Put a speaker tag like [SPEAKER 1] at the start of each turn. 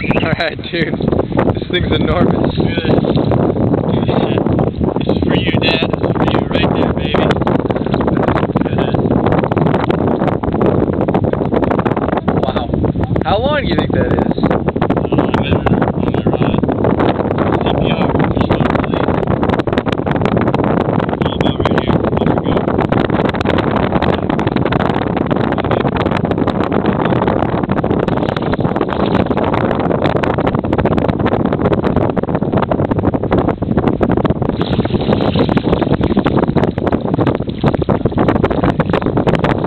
[SPEAKER 1] Alright, dude. This thing's enormous.
[SPEAKER 2] Good.